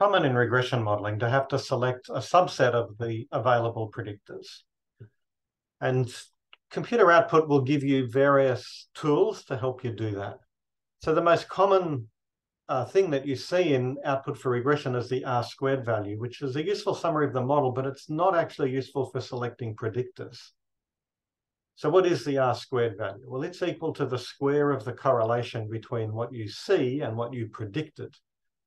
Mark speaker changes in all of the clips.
Speaker 1: common in regression modeling to have to select a subset of the available predictors. And computer output will give you various tools to help you do that. So the most common uh, thing that you see in output for regression is the R squared value, which is a useful summary of the model, but it's not actually useful for selecting predictors. So what is the R squared value? Well, it's equal to the square of the correlation between what you see and what you predicted.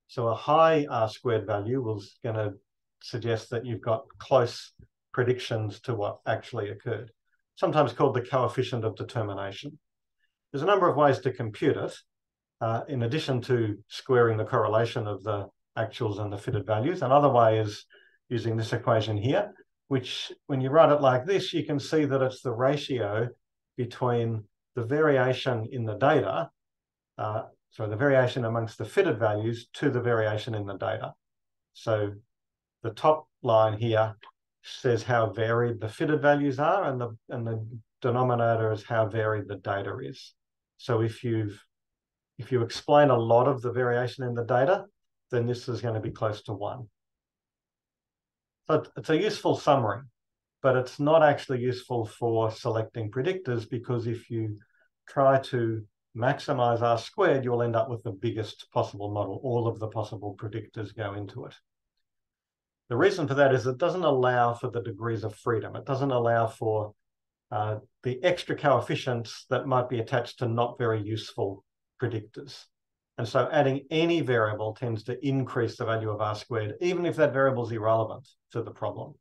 Speaker 1: So a high R squared value was going to suggest that you've got close predictions to what actually occurred, sometimes called the coefficient of determination. There's a number of ways to compute it, uh, in addition to squaring the correlation of the actuals and the fitted values. Another way is using this equation here, which when you write it like this, you can see that it's the ratio between the variation in the data, uh, so the variation amongst the fitted values to the variation in the data. So the top line here says how varied the fitted values are, and the and the denominator is how varied the data is. So if you've if you explain a lot of the variation in the data, then this is going to be close to one. So it's a useful summary, but it's not actually useful for selecting predictors because if you try to maximize R squared, you'll end up with the biggest possible model. All of the possible predictors go into it. The reason for that is it doesn't allow for the degrees of freedom. It doesn't allow for uh, the extra coefficients that might be attached to not very useful predictors. And so adding any variable tends to increase the value of R squared, even if that variable is irrelevant to the problem.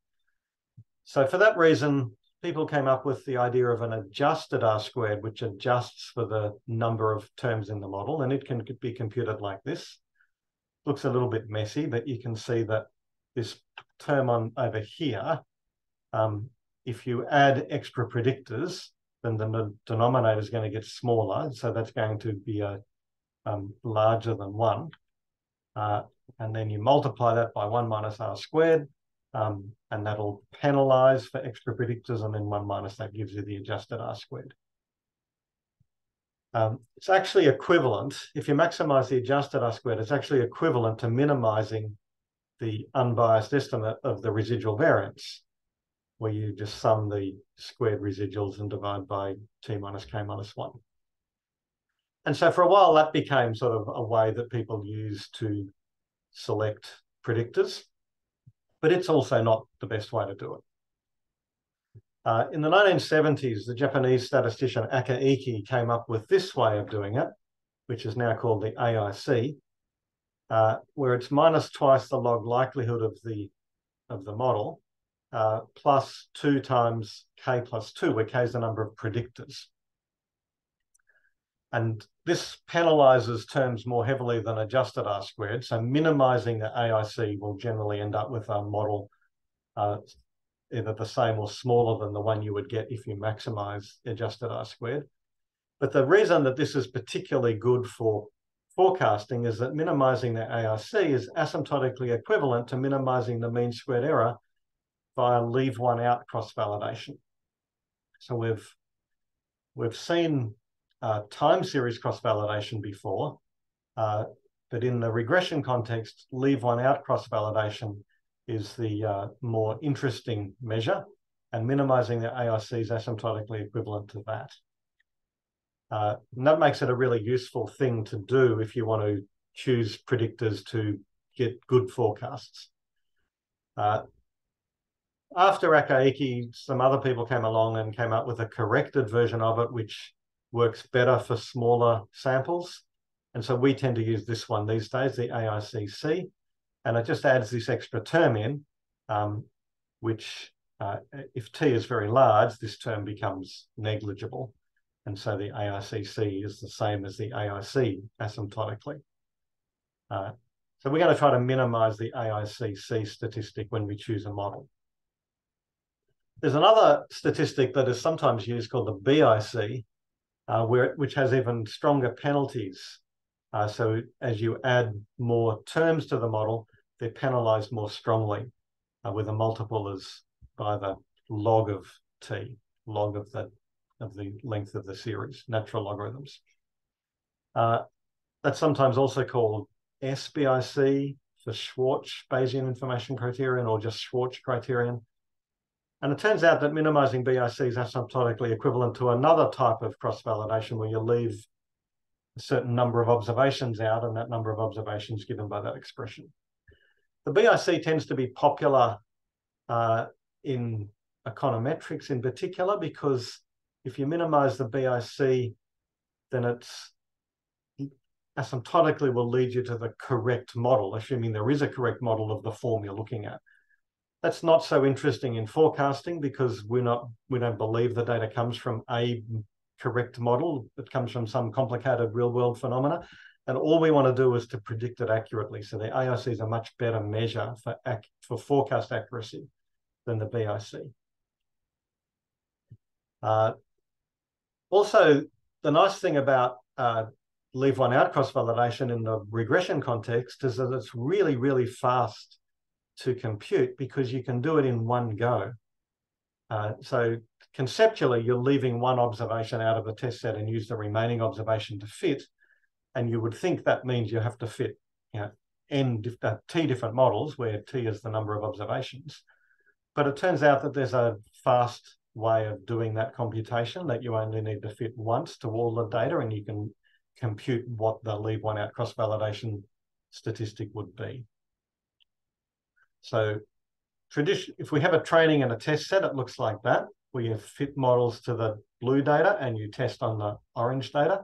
Speaker 1: So for that reason, people came up with the idea of an adjusted R squared, which adjusts for the number of terms in the model, and it can be computed like this. Looks a little bit messy, but you can see that this term on over here, um, if you add extra predictors, then the denominator is going to get smaller. So that's going to be a um, larger than one. Uh, and then you multiply that by one minus r squared, um, and that'll penalize for extra predictors, and then one minus that gives you the adjusted r squared. Um, it's actually equivalent, if you maximize the adjusted r squared, it's actually equivalent to minimizing the unbiased estimate of the residual variance, where you just sum the squared residuals and divide by t minus k minus 1. And so for a while, that became sort of a way that people used to select predictors, but it's also not the best way to do it. Uh, in the 1970s, the Japanese statistician Akaike came up with this way of doing it, which is now called the AIC, uh, where it's minus twice the log likelihood of the of the model, uh, plus two times k plus two, where k is the number of predictors. And this penalizes terms more heavily than adjusted R squared. So minimizing the AIC will generally end up with a model uh, either the same or smaller than the one you would get if you maximize adjusted R squared. But the reason that this is particularly good for forecasting is that minimizing the AIC is asymptotically equivalent to minimizing the mean squared error via leave one out cross validation. So we've we've seen uh, time series cross validation before, uh, but in the regression context, leave one out cross validation is the uh, more interesting measure, and minimizing the AIC is asymptotically equivalent to that. Uh, and that makes it a really useful thing to do if you want to choose predictors to get good forecasts. Uh, after Akaike, some other people came along and came up with a corrected version of it, which works better for smaller samples. And so we tend to use this one these days, the AICC, and it just adds this extra term in, um, which uh, if T is very large, this term becomes negligible. And so the AICC is the same as the AIC asymptotically. Uh, so we're going to try to minimize the AICC statistic when we choose a model. There's another statistic that is sometimes used called the BIC, uh, where which has even stronger penalties. Uh, so as you add more terms to the model, they're penalized more strongly uh, with a multiple is by the log of t, log of the of the length of the series, natural logarithms. Uh, that's sometimes also called SBIC the Schwarz Bayesian information criterion or just Schwarz criterion. And it turns out that minimizing BIC is asymptotically equivalent to another type of cross-validation where you leave a certain number of observations out and that number of observations given by that expression. The BIC tends to be popular uh, in econometrics in particular because if you minimize the BIC, then it's asymptotically will lead you to the correct model, assuming there is a correct model of the form you're looking at. That's not so interesting in forecasting because we're not we don't believe the data comes from a correct model. It comes from some complicated real world phenomena. And all we want to do is to predict it accurately. So the AIC is a much better measure for, for forecast accuracy than the BIC. Uh, also, the nice thing about uh, leave one out cross validation in the regression context is that it's really, really fast to compute because you can do it in one go. Uh, so conceptually, you're leaving one observation out of the test set and use the remaining observation to fit. And you would think that means you have to fit you know, n uh, t different models where t is the number of observations. But it turns out that there's a fast way of doing that computation that you only need to fit once to all the data and you can compute what the leave one out cross validation statistic would be. So tradition, if we have a training and a test set, it looks like that, where you fit models to the blue data and you test on the orange data.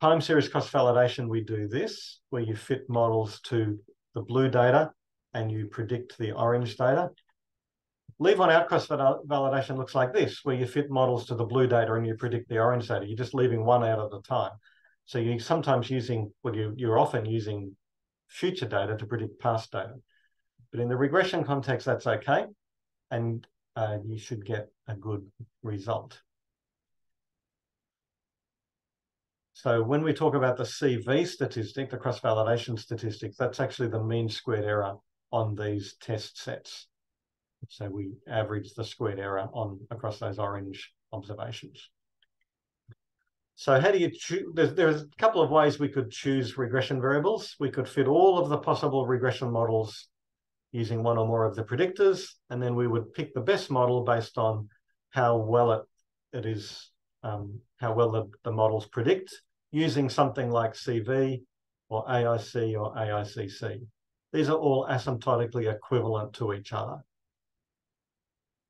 Speaker 1: Time series cross validation, we do this, where you fit models to the blue data and you predict the orange data. Leave one out cross validation looks like this, where you fit models to the blue data and you predict the orange data. You're just leaving one out at a time. So you're sometimes using, well, you, you're often using future data to predict past data. But in the regression context, that's okay. And uh, you should get a good result. So when we talk about the CV statistic, the cross-validation statistic, that's actually the mean squared error on these test sets. So we average the squared error on across those orange observations. So how do you choose? There's, there's a couple of ways we could choose regression variables. We could fit all of the possible regression models using one or more of the predictors, and then we would pick the best model based on how well it, it is, um, how well the, the models predict, using something like CV or AIC or AICC. These are all asymptotically equivalent to each other.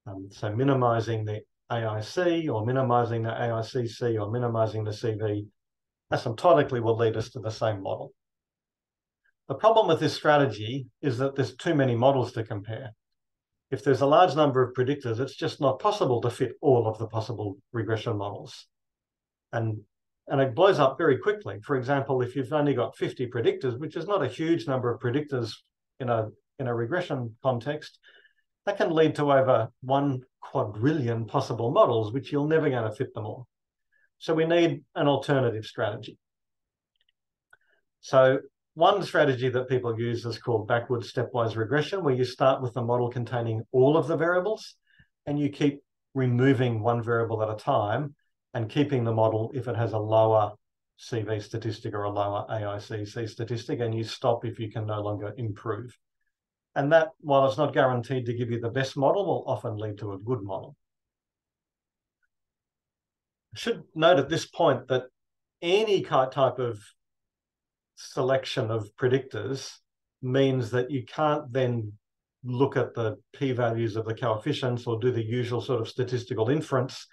Speaker 1: Um, so minimizing the AIC or minimizing the AICC or minimizing the CV asymptotically will lead us to the same model. The problem with this strategy is that there's too many models to compare. If there's a large number of predictors, it's just not possible to fit all of the possible regression models. And, and it blows up very quickly. For example, if you've only got 50 predictors, which is not a huge number of predictors in a, in a regression context, that can lead to over one quadrillion possible models, which you're never going to fit them all. So we need an alternative strategy. So one strategy that people use is called backward stepwise regression, where you start with a model containing all of the variables and you keep removing one variable at a time and keeping the model if it has a lower CV statistic or a lower AICC statistic, and you stop if you can no longer improve. And that, while it's not guaranteed to give you the best model, will often lead to a good model. I should note at this point that any type of selection of predictors means that you can't then look at the p-values of the coefficients or do the usual sort of statistical inference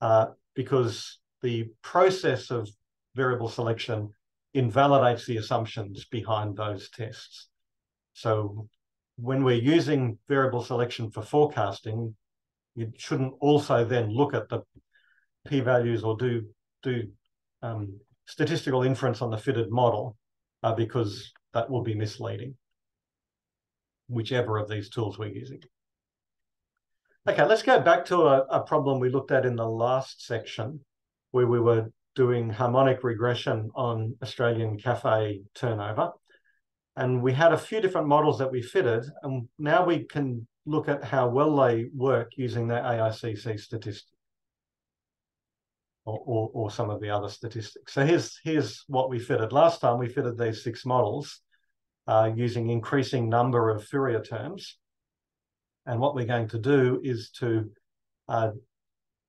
Speaker 1: uh, because the process of variable selection invalidates the assumptions behind those tests. So when we're using variable selection for forecasting, you shouldn't also then look at the p-values or do do um, statistical inference on the fitted model uh, because that will be misleading, whichever of these tools we're using. Okay, let's go back to a, a problem we looked at in the last section where we were doing harmonic regression on Australian cafe turnover. And we had a few different models that we fitted, and now we can look at how well they work using the AICC statistic or, or, or, some of the other statistics. So here's, here's what we fitted. Last time we fitted these six models uh, using increasing number of Fourier terms. And what we're going to do is to uh,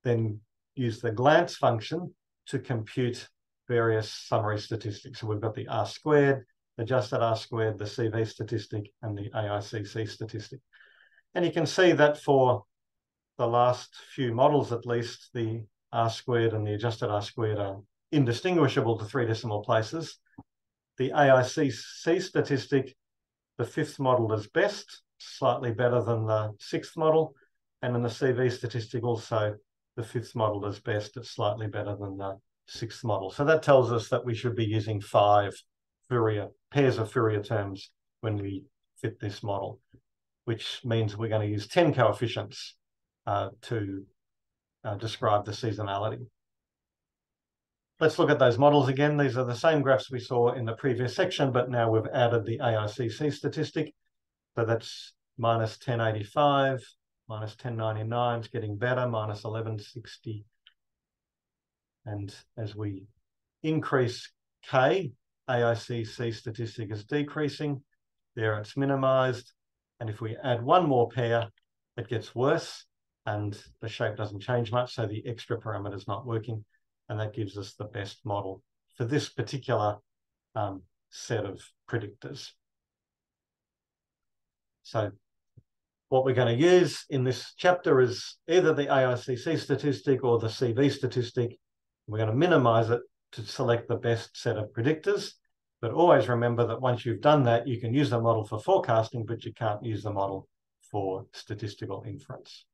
Speaker 1: then use the glance function to compute various summary statistics. So we've got the R squared, adjusted R squared, the CV statistic, and the AICC statistic. And you can see that for the last few models, at least, the R squared and the adjusted R squared are indistinguishable to three decimal places. The AICC statistic, the fifth model is best, slightly better than the sixth model. And in the CV statistic also, the fifth model is best, it's slightly better than the sixth model. So that tells us that we should be using five Fourier pairs of Fourier terms when we fit this model, which means we're going to use 10 coefficients uh, to uh, describe the seasonality. Let's look at those models again. These are the same graphs we saw in the previous section, but now we've added the AICC statistic. So that's minus 1085, minus 1099 is getting better, minus 1160. And as we increase K, AICC statistic is decreasing. There it's minimized. And if we add one more pair, it gets worse and the shape doesn't change much. So the extra parameter is not working. And that gives us the best model for this particular um, set of predictors. So what we're going to use in this chapter is either the AICC statistic or the CV statistic. We're going to minimize it to select the best set of predictors. But always remember that once you've done that, you can use the model for forecasting, but you can't use the model for statistical inference.